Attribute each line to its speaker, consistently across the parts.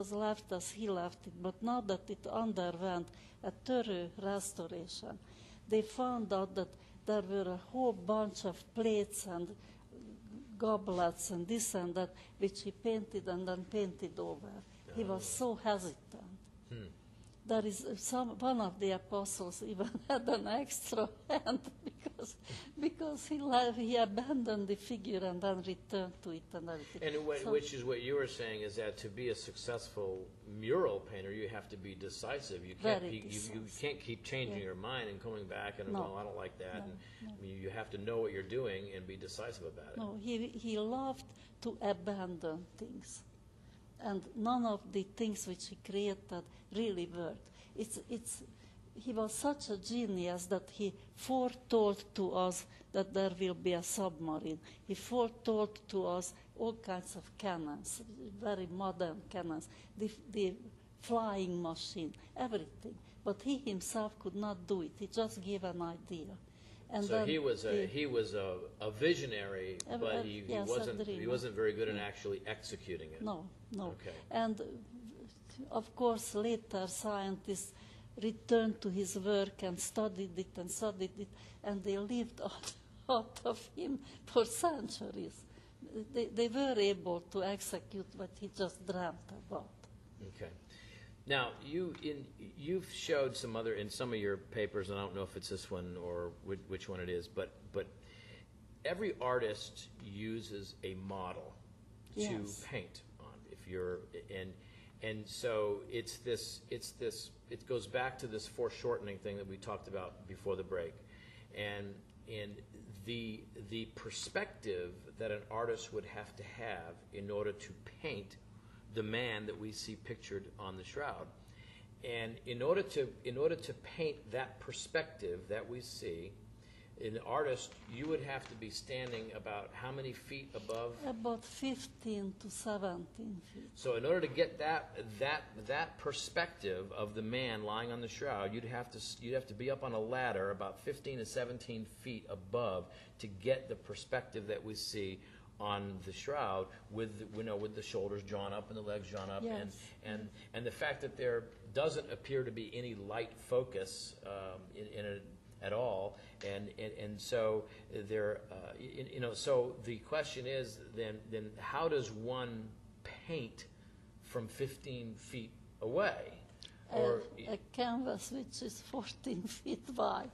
Speaker 1: was left as he left it, but now that it underwent a thorough restoration, they found out that there were a whole bunch of plates and goblets and this and that, which he painted and then painted over. He was so hesitant. Hmm. There is some one of the apostles even had an extra hand because because he left, he abandoned the figure and then returned to it and everything.
Speaker 2: And wh-
Speaker 1: So-
Speaker 2: which is what you were saying, is that to be a successful mural painter, you have to be decisive. You can't,
Speaker 1: Very
Speaker 2: be- you, you
Speaker 1: decisive.
Speaker 2: can't keep changing
Speaker 1: Yeah.
Speaker 2: your mind and coming back and,
Speaker 1: No.
Speaker 2: well, I don't like that.
Speaker 1: No,
Speaker 2: and
Speaker 1: no.
Speaker 2: I mean, You have to know what you're doing and be decisive about it.
Speaker 1: No, he, he loved to abandon things. And none of the things which he created really worked. It's, it's, he was such a genius that he foretold to us that there will be a submarine. He foretold to us all kinds of cannons, very modern cannons, the, the flying machine, everything. But he himself could not do it. He just gave an idea. And
Speaker 2: So he was a, he was a, a visionary,
Speaker 1: A-
Speaker 2: but he, he
Speaker 1: yes,
Speaker 2: wasn't, he wasn't very good in actually executing it.
Speaker 1: No, no.
Speaker 2: Okay.
Speaker 1: And of course, later scientists returned to his work and studied it and studied it, and they lived out, out of him for centuries. They, they were able to execute what he just dreamt about.
Speaker 2: Okay. Now, you, in, you've showed some other, in some of your papers, and I don't know if it's this one or which, which one it is, but, but every artist uses a model to
Speaker 1: Yes.
Speaker 2: paint on. If you're, and, and so it's this, it's this, it goes back to this foreshortening thing that we talked about before the break. And, and the, the perspective that an artist would have to have in order to paint the man that we see pictured on the shroud. And in order to, in order to paint that perspective that we see, an artist, you would have to be standing about how many feet above?
Speaker 1: About 15 to 17 feet.
Speaker 2: So in order to get that, that, that perspective of the man lying on the shroud, you'd have to, you'd have to be up on a ladder about 15 to 17 feet above to get the perspective that we see on the shroud with, the- you know, with the shoulders drawn up and the legs drawn up. And,
Speaker 1: Yes.
Speaker 2: and, and the fact that there doesn't appear to be any light focus um, in, in it at all. And, and, and so there, uh, you know, so the question is then, then how does one paint from 15 feet away? Or,
Speaker 1: a, a canvas which is 14 feet wide.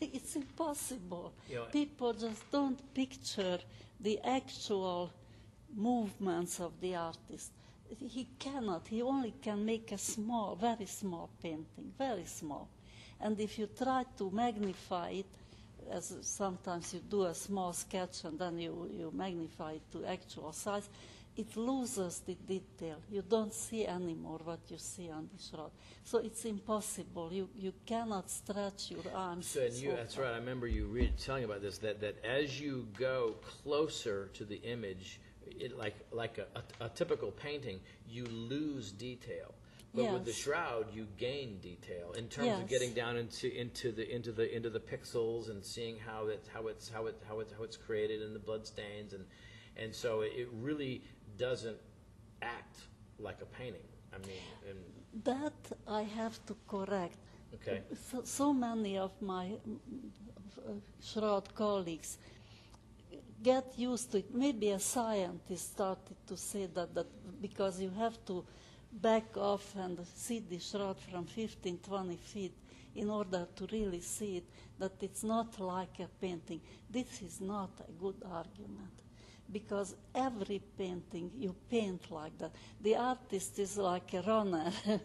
Speaker 1: It's impossible.
Speaker 2: You know-
Speaker 1: People just don't picture the actual movements of the artist. He cannot. He only can make a small, very small painting, very small. And if you try to magnify it, as sometimes you do a small sketch and then you, you magnify it to actual size, it loses the detail. You don't see anymore what you see on the shroud. So it's impossible. You, you cannot stretch your arms.
Speaker 2: so, you,
Speaker 1: so
Speaker 2: that's
Speaker 1: far.
Speaker 2: right, I remember you re- telling about this, that, that as you go closer to the image, it, like, like a, a, a typical painting, you lose detail. But with the
Speaker 1: Yes.
Speaker 2: shroud, you gain detail in terms of
Speaker 1: Yes.
Speaker 2: getting down into, into the into the into the pixels and seeing how it how it's how it how it how it's created and the blood stains and and so it really doesn't act like a painting. I mean, and
Speaker 1: That I have to correct.
Speaker 2: Okay.
Speaker 1: So, so many of my mm, uh, shroud colleagues get used to it. Maybe a scientist started to say that, that because you have to back off and see the shroud from 15, 20 feet in order to really see it, that it's not like a painting. This is not a good argument because every painting you paint like that. The artist is like a runner.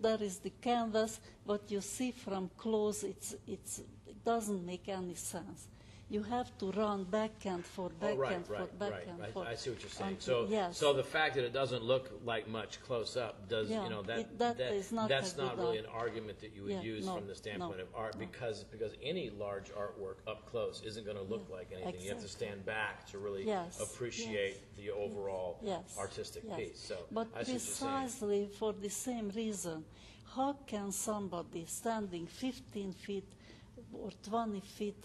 Speaker 1: there is the canvas, what you see from close, it's, it's, it doesn't make any sense. You have to run back and forth,
Speaker 2: oh, back right,
Speaker 1: and
Speaker 2: right,
Speaker 1: forth, back
Speaker 2: right,
Speaker 1: and
Speaker 2: right.
Speaker 1: forth.
Speaker 2: I see what you're saying.
Speaker 1: until-
Speaker 2: So,
Speaker 1: yes.
Speaker 2: so the fact that it doesn't look like much close up does,
Speaker 1: Yeah,
Speaker 2: you know, that,
Speaker 1: it- that is not
Speaker 2: that's
Speaker 1: a
Speaker 2: not
Speaker 1: good
Speaker 2: really an
Speaker 1: ar-
Speaker 2: argument that you would
Speaker 1: Yeah,
Speaker 2: use
Speaker 1: no,
Speaker 2: from the standpoint
Speaker 1: no,
Speaker 2: of art because because any large artwork up close isn't going to look
Speaker 1: Yeah,
Speaker 2: like anything. You have to
Speaker 1: exactly.
Speaker 2: stand back to really
Speaker 1: Yes,
Speaker 2: appreciate the overall
Speaker 1: yes,
Speaker 2: artistic
Speaker 1: yes.
Speaker 2: piece. So
Speaker 1: but
Speaker 2: I see what you're saying.
Speaker 1: precisely for the same reason, how can somebody standing 15 feet or 20 feet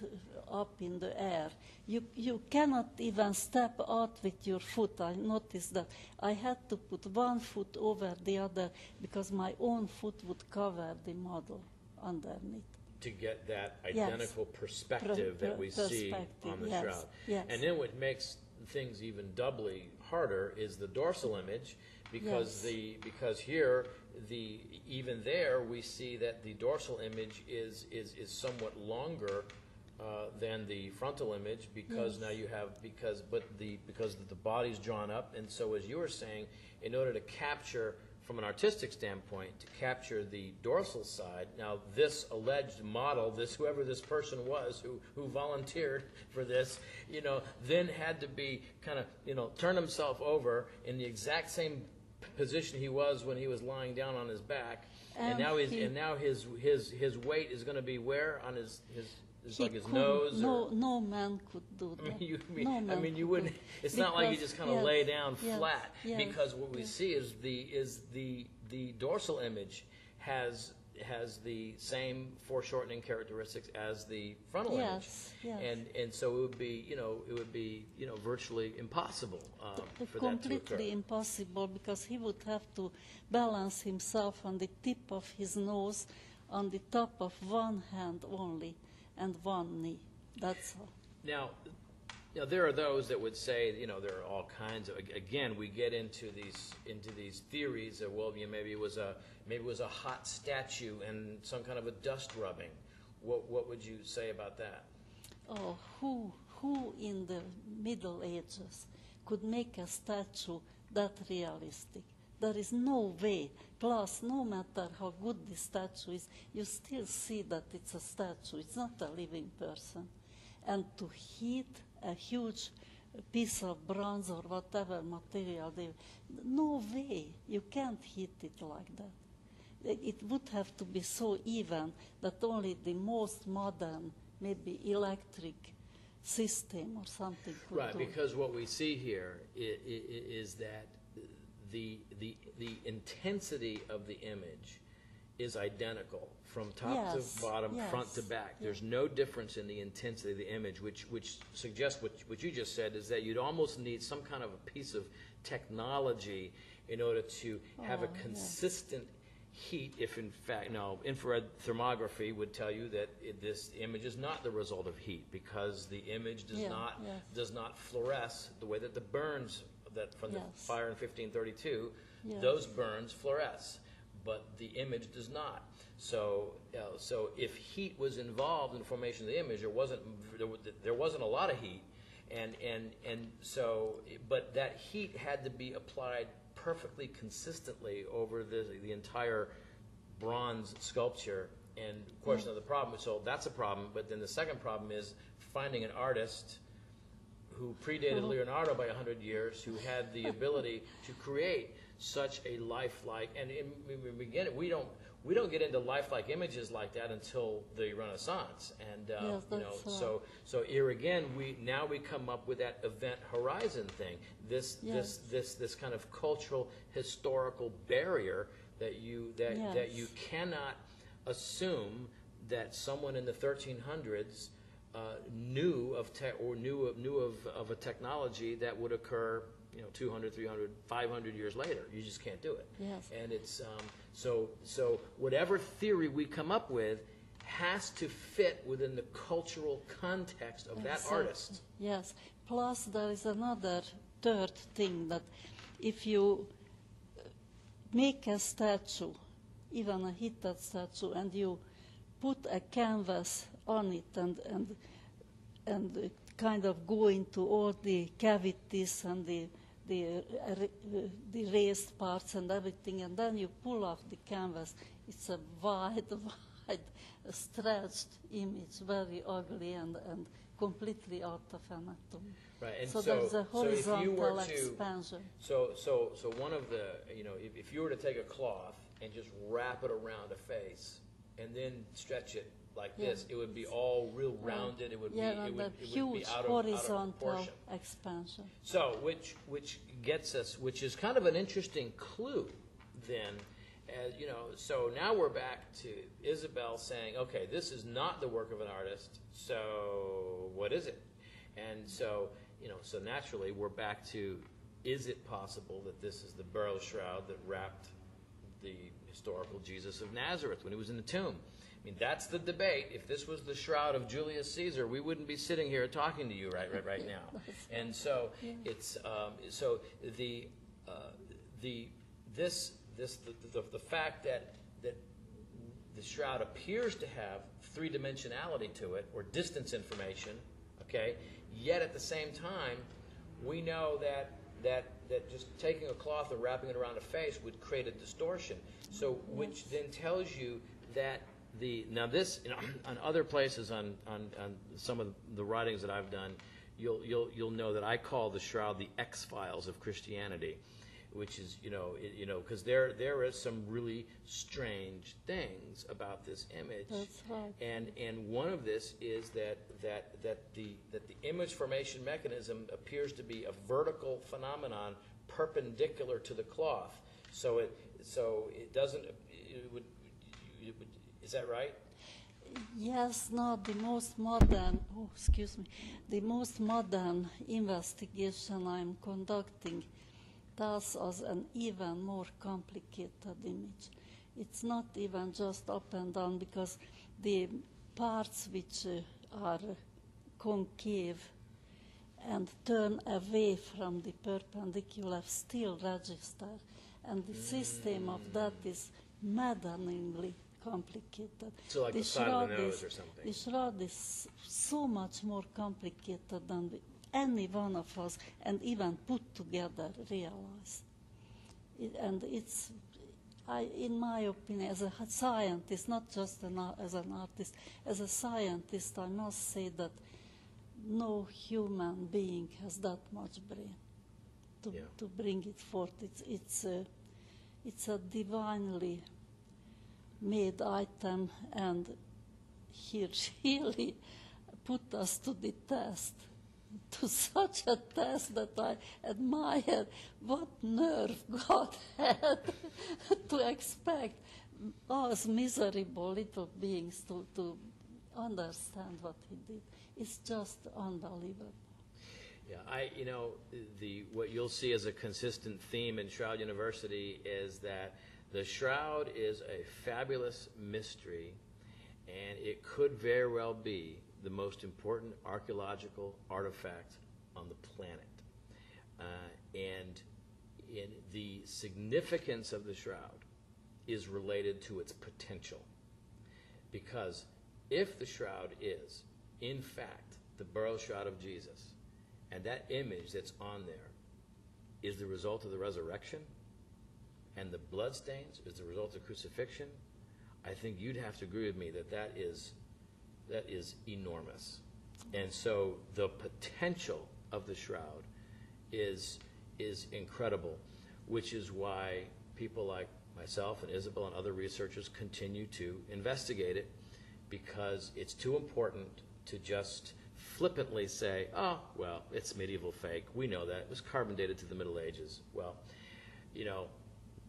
Speaker 1: up in the air. You, you cannot even step out with your foot. I noticed that I had to put one foot over the other because my own foot would cover the model underneath.
Speaker 2: to get that
Speaker 1: Yes.
Speaker 2: identical perspective
Speaker 1: Per-
Speaker 2: that we
Speaker 1: per-
Speaker 2: see on the
Speaker 1: yes,
Speaker 2: shroud.
Speaker 1: yes.
Speaker 2: And then what makes things even doubly harder is the dorsal image, because the, because here, the, even there, we see that the dorsal image is, is, is somewhat longer uh, than the frontal image, because now you have, because, but the, because the body's drawn up, and so as you were saying, in order to capture from an artistic standpoint, to capture the dorsal side, now this alleged model, this whoever this person was who, who volunteered for this, you know, then had to be kind of, you know, turn himself over in the exact same position he was when he was lying down on his back. And now his,
Speaker 1: he-
Speaker 2: and now his, his, his weight is gonna be where? On his, his, it's
Speaker 1: He
Speaker 2: like his
Speaker 1: couldn't-
Speaker 2: nose
Speaker 1: no,
Speaker 2: or?
Speaker 1: no man could do
Speaker 2: I mean,
Speaker 1: that.
Speaker 2: you, I mean,
Speaker 1: no
Speaker 2: I
Speaker 1: man
Speaker 2: mean, you
Speaker 1: could
Speaker 2: wouldn't,
Speaker 1: do-
Speaker 2: it's not like you
Speaker 1: because-
Speaker 2: just kind of
Speaker 1: yes,
Speaker 2: lay down
Speaker 1: yes,
Speaker 2: flat,
Speaker 1: yes,
Speaker 2: because what we
Speaker 1: yes.
Speaker 2: see is the, is the, the dorsal image has, has the same foreshortening characteristics as the frontal image.
Speaker 1: Yes, yes.
Speaker 2: And, and so it would be, you know, it would be, you know, virtually impossible, um, for that to occur.
Speaker 1: completely impossible because he would have to balance himself on the tip of his nose on the top of one hand only and one knee. That's all.
Speaker 2: Now, you know, there are those that would say, you know, there are all kinds of, again, we get into these, into these theories of, well, you know, maybe it was a, maybe it was a hot statue and some kind of a dust rubbing. What, what would you say about that?
Speaker 1: Oh, who, who in the Middle Ages could make a statue that realistic? There is no way. Plus, no matter how good the statue is, you still see that it's a statue. It's not a living person. And to heat a huge piece of bronze or whatever material, they, no way. You can't hit it like that it would have to be so even that only the most modern, maybe electric system or something could
Speaker 2: Right,
Speaker 1: do.
Speaker 2: because what we see here i- i- i- is that the, the, the intensity of the image is identical from top
Speaker 1: Yes,
Speaker 2: to bottom, front to
Speaker 1: yes,
Speaker 2: back. There's no difference in the intensity of the image, which, which suggests what, what you just said, is that you'd almost need some kind of a piece of technology in order to have a
Speaker 1: Oh, yeah.
Speaker 2: consistent heat, if in fact, no, infrared thermography would tell you that it- this image is not the result of heat, because the image does
Speaker 1: Yeah,
Speaker 2: not,
Speaker 1: yes.
Speaker 2: does not fluoresce the way that the burns that from the
Speaker 1: Yes.
Speaker 2: fire in fifteen thirty-two,
Speaker 1: Yes.
Speaker 2: those burns fluoresce, but the image does not. So, uh, so if heat was involved in the formation of the image, there wasn't, there, there wasn't a lot of heat. And, and, and so, but that heat had to be applied perfectly consistently over the, the entire bronze sculpture. And of course, another problem, so that's a problem, but then the second problem is finding an artist who predated Leonardo by 100 years, who had the ability to create such a lifelike, and in, in beginning, we don't, we don't get into lifelike images like that until the Renaissance. And, uh,
Speaker 1: Yes,
Speaker 2: you know,
Speaker 1: that's
Speaker 2: so, so here again, we, now we come up with that event horizon thing, this, this,
Speaker 1: Yes.
Speaker 2: this, this kind of cultural, historical barrier that you, that, that you cannot assume that someone in the 1300s uh, knew of te- or knew of, knew of, of a technology that would occur, you know, 200, 300, 500 years later. You just can't do it.
Speaker 1: Yes.
Speaker 2: And it's um, so so whatever theory we come up with has to fit within the cultural context of that artist.
Speaker 1: Yes. Plus, there is another third thing that if you make a statue, even a heated statue, and you put a canvas on it and and and kind of go into all the cavities and the the, uh, uh, the raised parts and everything, and then you pull off the canvas. It's a wide, wide, stretched image, very ugly and, and completely out of anatomy.
Speaker 2: Right, and
Speaker 1: so,
Speaker 2: so-
Speaker 1: there's a
Speaker 2: so if you
Speaker 1: horizontal
Speaker 2: were to-
Speaker 1: expansion.
Speaker 2: So, so, so one of the, you know, if, if you were to take a cloth and just wrap it around a face and then stretch it like
Speaker 1: Yeah.
Speaker 2: this, it would be all real rounded, it would be,
Speaker 1: yeah,
Speaker 2: it would, it would
Speaker 1: huge
Speaker 2: be out of, out of
Speaker 1: horizontal
Speaker 2: proportion.
Speaker 1: expansion.
Speaker 2: So, which, which gets us, which is kind of an interesting clue then, as, you know, so now we're back to Isabel saying, okay, this is not the work of an artist, so what is it? And so, you know, so naturally, we're back to, is it possible that this is the burial shroud that wrapped the historical Jesus of Nazareth when he was in the tomb? I mean, that's the debate. If this was the shroud of Julius Caesar, we wouldn't be sitting here talking to you right, right, right now. And so it's um, so the uh, the this this the, the, the fact that that the shroud appears to have three dimensionality to it or distance information, okay? Yet at the same time, we know that that that just taking a cloth and wrapping it around a face would create a distortion. So which then tells you that the now this you know, on other places on, on on some of the writings that I've done, you'll you'll you'll know that I call the shroud the X Files of Christianity which is you know it, you know because there there is some really strange things about this image
Speaker 1: That's right.
Speaker 2: and and one of this is that that that the that the image formation mechanism appears to be a vertical phenomenon perpendicular to the cloth so it so it doesn't it would, it would is that right
Speaker 1: Yes, no, the most modern, oh, excuse me, the most modern investigation I'm conducting does us an even more complicated image. It's not even just up and down because the parts which uh, are concave and turn away from the perpendicular still register. And the system of that is maddeningly complicated.
Speaker 2: So like the side of the nose
Speaker 1: is-
Speaker 2: or something.
Speaker 1: The shroud is so much more complicated than we, any one of us, and even put together, realize. It, and it's, I, in my opinion, as a scientist, not just an, as an artist, as a scientist, I must say that no human being has that much brain to,
Speaker 2: Yeah.
Speaker 1: to bring it forth. It's, it's, a, it's a divinely made item, and he really put us to the test, to such a test that I admire what nerve God had to expect us miserable little beings to, to understand what he did. It's just unbelievable.
Speaker 2: Yeah, I, you know, the, what you'll see as a consistent theme in Shroud University is that the Shroud is a fabulous mystery, and it could very well be the most important archaeological artifact on the planet. Uh, and the significance of the Shroud is related to its potential. Because if the shroud is, in fact, the burial shroud of Jesus, and that image that's on there is the result of the resurrection, and the bloodstains is the result of crucifixion, I think you'd have to agree with me that that is, that is enormous. And so the potential of the shroud is, is incredible, which is why people like myself and Isabel and other researchers continue to investigate it because it's too important to just flippantly say, oh, well, it's medieval fake. We know that. It was carbon dated to the Middle Ages. Well, you know,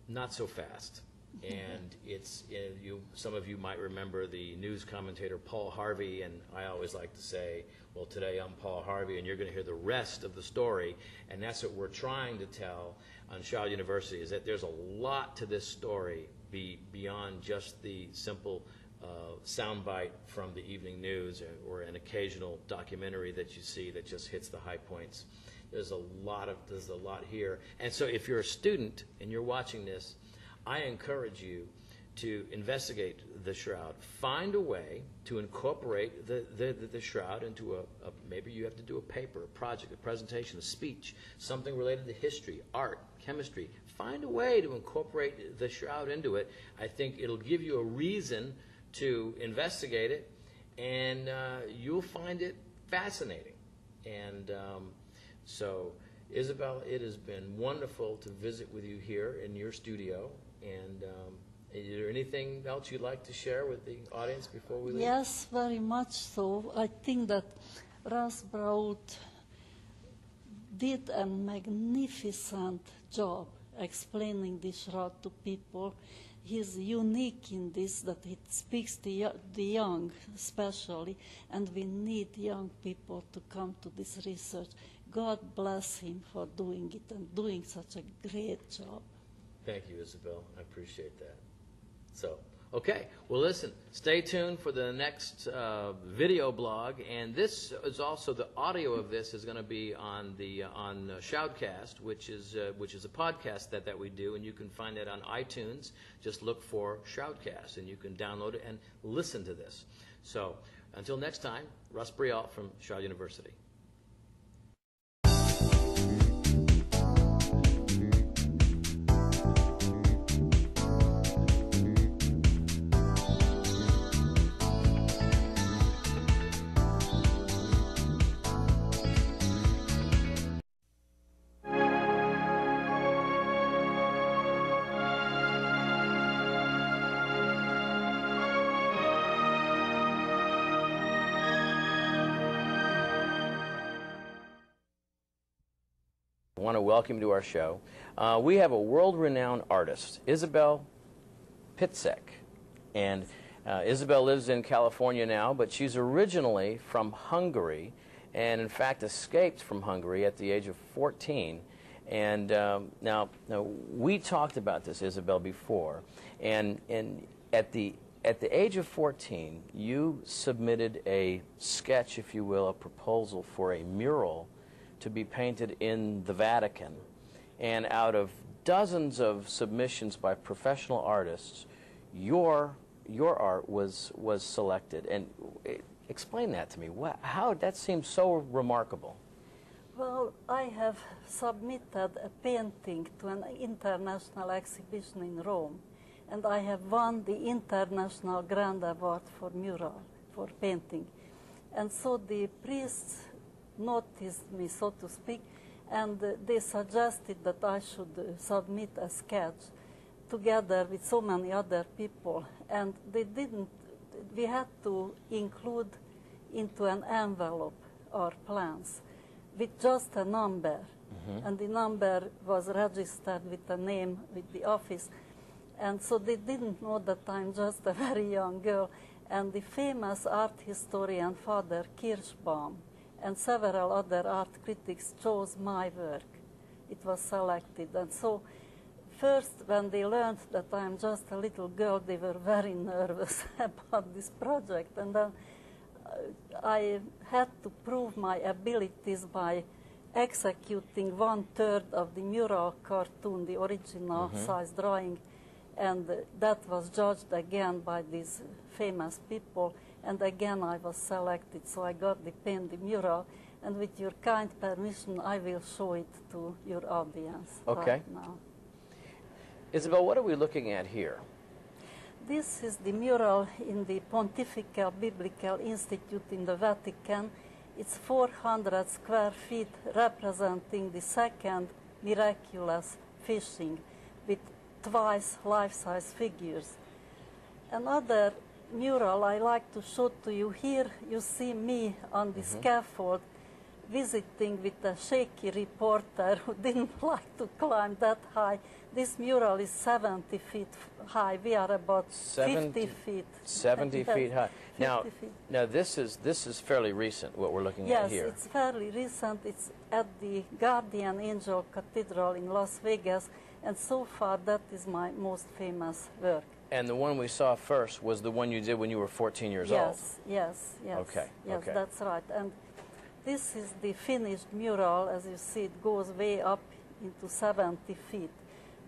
Speaker 2: not so fast. And it's, uh, you, some of you might remember the news commentator Paul Harvey, and I always like to say, well, today I'm Paul Harvey, and you're going to hear the rest of the story. And that's what we're trying to tell on Shroud University, is that there's a lot to this story be, beyond just the simple uh, soundbite from the evening news or, or an occasional documentary that you see that just hits the high points. There's a lot of there's a lot here, and so if you're a student and you're watching this, I encourage you to investigate the shroud. Find a way to incorporate the, the, the, shroud into a, a, maybe you have to do a paper, a project, a presentation, a speech, something related to history, art, chemistry. Find a way to incorporate the shroud into it. I think it'll give you a reason to investigate it, and uh, you'll find it fascinating. And um, so, Isabel, it has been wonderful to visit with you here in your studio. And um, is there anything else you'd like to share with the audience before we leave?
Speaker 1: Yes, very much so. I think that Russ Breault did a magnificent job explaining this shroud to people. He's unique in this that he speaks to the young, especially, and we need young people to come to this research. God bless him for doing it and doing such a great job.
Speaker 2: Thank you, Isabel. I appreciate that. So, okay. Well, listen, stay tuned for the next uh, video blog, and this is also the audio of this is going to be on the uh, on uh, Shoutcast, which is uh, which is a podcast that that we do, and you can find it on iTunes. Just look for Shoutcast, and you can download it and listen to this. So, until next time, Russ Breault from Shroud University. I want to welcome you to our show. Uh, we have a world-renowned artist, Isabel Piczek, and uh, Isabel lives in California now, but she's originally from Hungary, and in fact escaped from Hungary at the age of 14. And um, now, now we talked about this, Isabel, before, and and at the at the age of 14, you submitted a sketch, if you will, a proposal for a mural to be painted in the Vatican. And out of dozens of submissions by professional artists, your your art was was selected. And eh, explain that to me. What, how that seems so remarkable.
Speaker 1: Well, I have submitted a painting to an international exhibition in Rome, and I have won the International Grand Award for mural, for painting. And so the priests noticed me, so to speak, and uh, they suggested that I should uh, submit a sketch together with so many other people. And they didn't, we had to include into an envelope our plans with just a number. And the number was registered with a name with the office. And so they didn't know that I'm just a very young girl. And the famous art historian Father Kirschbaum and several other art critics chose my work. It was selected. And so, first, when they learned that I'm just a little girl, they were very nervous about this project. And then uh, I had to prove my abilities by executing one third of the mural cartoon, the original size drawing, and uh, that was judged again by these famous people. And again, I was selected, so I got the pen, the mural, and with your kind permission, I will show it to your audience
Speaker 2: Okay.
Speaker 1: right now.
Speaker 2: Isabel, what are we looking at here?
Speaker 1: This is the mural in the Pontifical Biblical Institute in the Vatican. It's 400 square feet representing the second miraculous fishing with twice life-size figures. Another mural I like to show to you here, you see me on the mm-hmm. scaffold visiting with a shaky reporter who didn't like to climb that high. This mural is 70 feet high. We are about 50
Speaker 2: 70
Speaker 1: feet.
Speaker 2: 70
Speaker 1: Yes,
Speaker 2: feet high. Now,
Speaker 1: feet.
Speaker 2: now this is this is fairly recent. What we're looking
Speaker 1: Yes,
Speaker 2: at here.
Speaker 1: Yes, it's fairly recent. It's at the Guardian Angel Cathedral in Las Vegas, and so far that is my most famous work.
Speaker 2: And the one we saw first was the one you did when you were 14 years old.
Speaker 1: yes, yes, yes.
Speaker 2: Okay,
Speaker 1: Yes,
Speaker 2: okay.
Speaker 1: that's right. And this is the finished mural. As you see, it goes way up into 70 feet.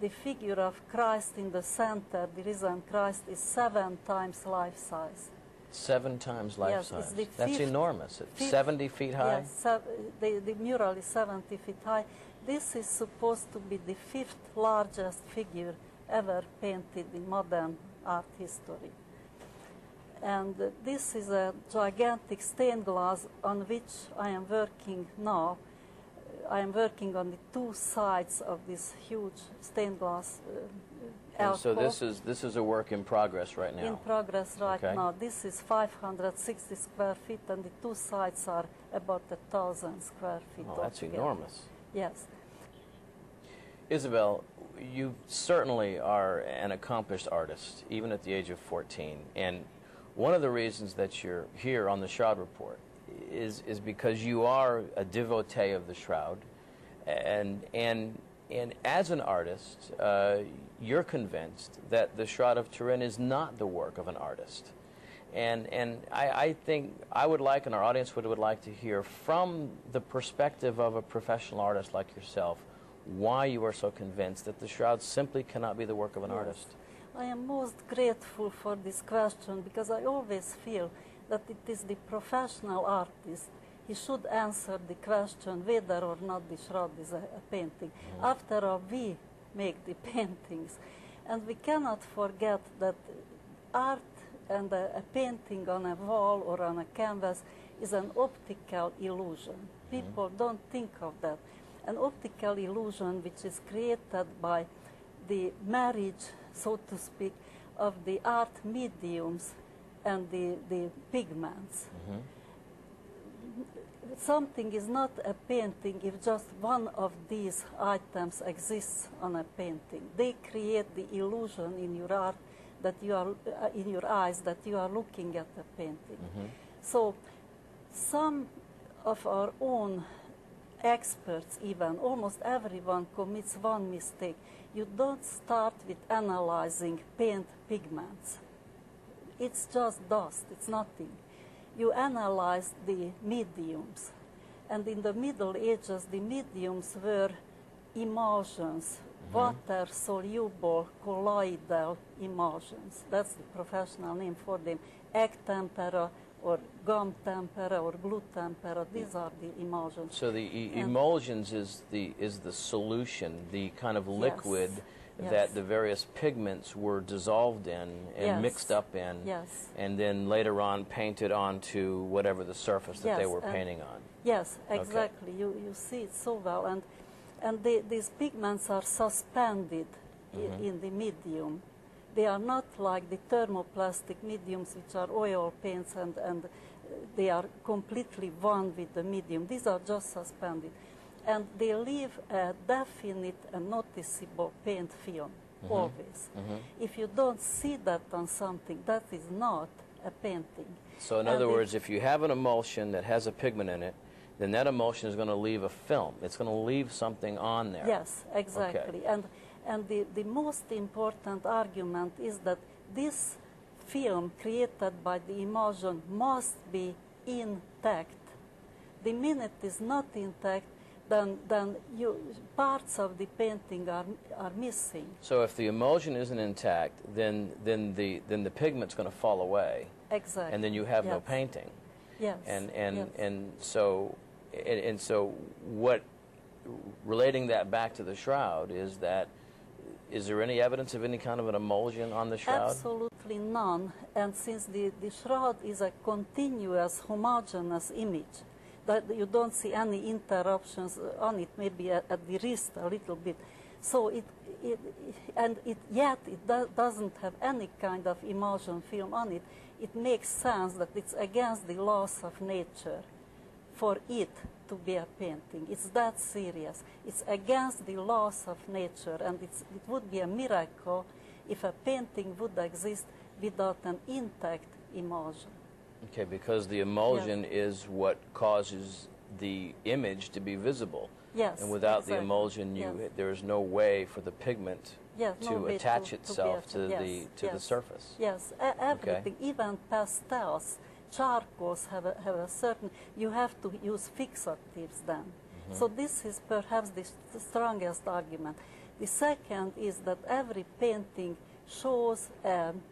Speaker 1: The figure of Christ in the center, the risen Christ, is seven times life size.
Speaker 2: Seven times life
Speaker 1: Yes,
Speaker 2: size.
Speaker 1: it's
Speaker 2: That's
Speaker 1: fifth-
Speaker 2: enormous. It's
Speaker 1: fifth-
Speaker 2: 70 feet high.
Speaker 1: Yes, sev- the, the mural is 70 feet high. This is supposed to be the fifth largest figure ever painted in modern art history. And this is a gigantic stained glass on which I am working now. I am working on the two sides of this huge stained glass uh,
Speaker 2: And so this is this is a work in progress right now.
Speaker 1: in progress right
Speaker 2: Okay.
Speaker 1: now. This is 560 square feet, and the two sides are about a thousand square feet.
Speaker 2: oh, that's
Speaker 1: altogether.
Speaker 2: enormous.
Speaker 1: Yes.
Speaker 2: Isabel, you certainly are an accomplished artist, even at the age of 14. And one of the reasons that you're here on the Shroud Report is, is because you are a devotee of the Shroud. And, and, and as an artist, uh, you're convinced that the Shroud of Turin is not the work of an artist. And, and I, I think I would like, and our audience would, would like to hear from the perspective of a professional artist like yourself, why you are so convinced that the shroud simply cannot be the work of an
Speaker 1: Yes.
Speaker 2: artist.
Speaker 1: I am most grateful for this question because I always feel that it is the professional artist. He should answer the question whether or not the shroud is a, a painting. Mm-hmm. After all, we make the paintings. And we cannot forget that art and a, a painting on a wall or on a canvas is an optical illusion. Mm-hmm. People don't think of that. An optical illusion which is created by the marriage, so to speak, of the art mediums and the, the pigments. Something is not a painting if just one of these items exists on a painting. They create the illusion in your art that you are uh, in your eyes that you are looking at a painting. So some of our own experts even almost everyone commits one mistake. You don't start with analyzing paint pigments. It's just dust it's nothing. You analyze the mediums. And in the middle ages the mediums were emulsions mm-hmm. water soluble colloidal emulsions. That's the professional name for them. Egg tempera or gum tempera or glue tempera these are the emulsions
Speaker 2: So the e- emulsions is the, is the solution, the kind of liquid
Speaker 1: Yes.
Speaker 2: that the various pigments were dissolved in and
Speaker 1: Yes.
Speaker 2: mixed up in,
Speaker 1: Yes.
Speaker 2: and then later on painted onto whatever the surface that they were painting on.
Speaker 1: Yes, exactly. You, you see it so well. And, and the, these pigments are suspended i- mm-hmm. in the medium. They are not like the thermoplastic mediums, which are oil paints, and, and uh, they are completely one with the medium. These are just suspended. And they leave a definite and noticeable paint film, always. If you don't see that on something, that is not a painting.
Speaker 2: So in
Speaker 1: And
Speaker 2: other words, if you have an emulsion that has a pigment in it, then that emulsion is going to leave a film. It's going to leave something on there.
Speaker 1: Yes, exactly. And and the, the most important argument is that this film created by the emulsion must be intact. The minute is not intact, then then you parts of the painting are are missing.
Speaker 2: So if the emulsion isn't intact, then then the then the pigment's going to fall away,
Speaker 1: Exactly.
Speaker 2: and then you have no painting.
Speaker 1: Yes.
Speaker 2: And and
Speaker 1: yes.
Speaker 2: and so and, and so what relating that back to the shroud is that is there any evidence of any kind of an emulsion on the shroud?
Speaker 1: Absolutely none. And since the, the shroud is a continuous, homogeneous image, that you don't see any interruptions on it, maybe at, at the wrist a little bit. So it, it and it yet it do, doesn't have any kind of emulsion film on it. It makes sense that it's against the laws of nature for it to be a painting. It's that serious. It's against the laws of nature, and it's, it would be a miracle if a painting would exist without an intact emulsion.
Speaker 2: Okay, because the emulsion is what causes the image to be visible.
Speaker 1: Yes,
Speaker 2: And without the emulsion, you
Speaker 1: Yes.
Speaker 2: there is no way for the pigment
Speaker 1: Yes,
Speaker 2: to
Speaker 1: way
Speaker 2: attach
Speaker 1: to- to
Speaker 2: itself
Speaker 1: a-
Speaker 2: to the
Speaker 1: yes,
Speaker 2: to the surface.
Speaker 1: Yes, everything, even pastels, charcoals have a, have a certain, you have to use fixatives then.
Speaker 2: Mm-hmm.
Speaker 1: So this is perhaps the, the strongest argument. The second is that every painting shows um,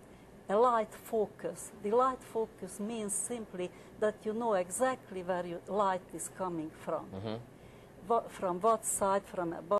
Speaker 1: a light focus. The light focus means simply that you know exactly where your light is coming from.
Speaker 2: Mm-hmm.
Speaker 1: Wha- from what side, from above.